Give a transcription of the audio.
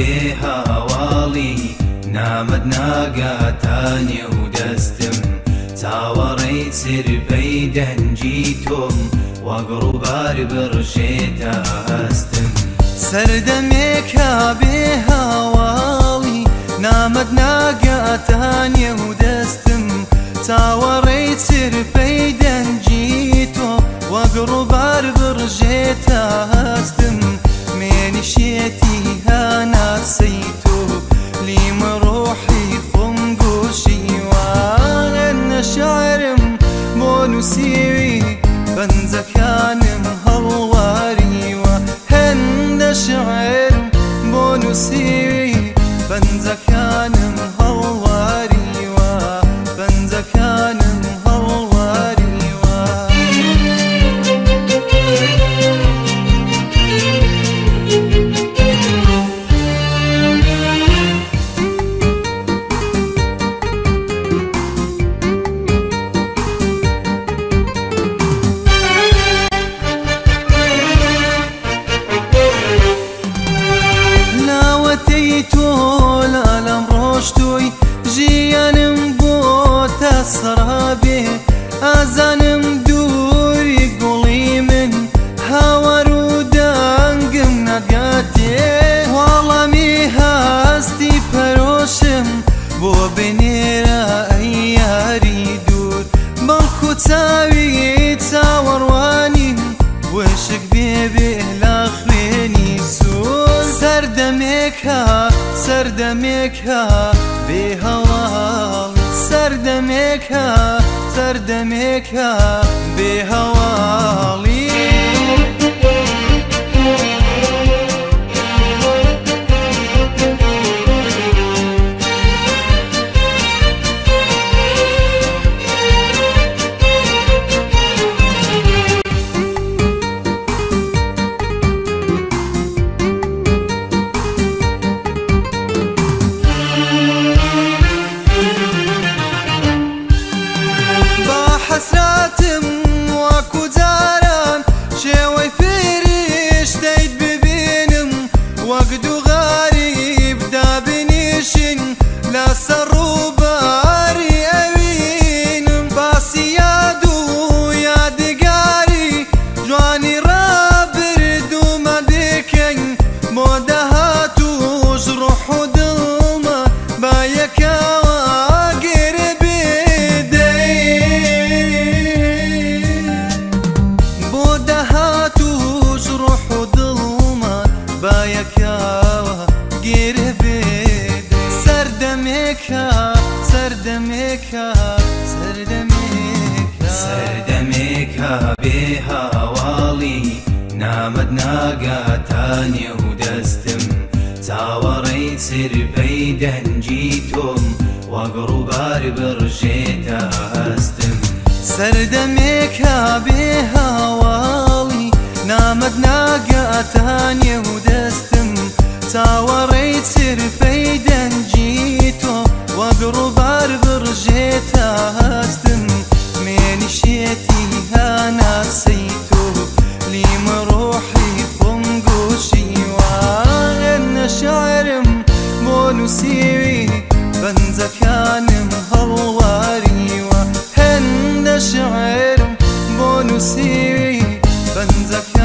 بێ هاواڵی نامەد ناگاتانێ و دەستم چاوەڕێی سربەی دەنجی تۆم وەگڕووبار بڕشێتە هەستم سەردەمێکە بێ هاواڵی نامەد ناگاتانێ و دەستم چاوەڕێی سربەی دەنجی تۆ وەگڕووبار بڕژێتە هەستم نسيته لي ما خنقوشي وهن شعر مونو سيوي بنزا كان نەبێبێ لا خوێنی سوور سەردەمێکە سەردەمێکە بێ هەوا سەردەمێکە سەردەمێکە بێ هەواڵی بێ هاواڵی نامەد ناگاتانی و دەستم چاوەڕێی سرپەی دەنجی تۆم وەگڕووبار بڕژێتە هەستم سەردەمێک هابێ هاواڵی نامەد ناگاتانیە و دەستم چاوەڕێی سرپەی دەنجی تۆ وەگڕووبار بڕژێتە هەستم من شيتيها نسيته لي روحي فنقوشي شعر شعرم بونسيوي بنزكانم هواري وهن